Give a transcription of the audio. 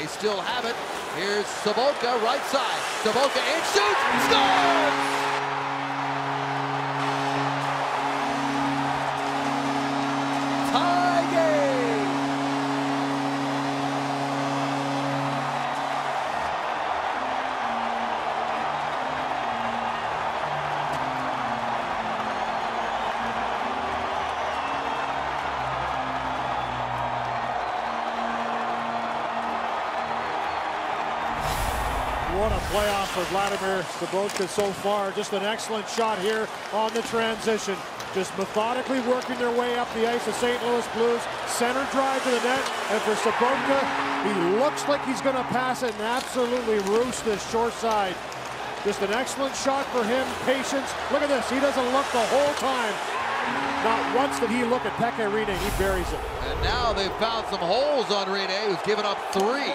They still have it. Here's Sobotka, right side. Sobotka in, shoots, scores! What a playoff for Vladimir Sobotka so far. Just an excellent shot here on the transition. Just methodically working their way up the ice. The St. Louis Blues center drive to the net. And for Sobotka, he looks like he's going to pass it and absolutely roost this short side. Just an excellent shot for him. Patience. Look at this. He doesn't look the whole time. Not once did he look at Pekka Rinne. He buries it. And now they've found some holes on Rinne, who's given up three.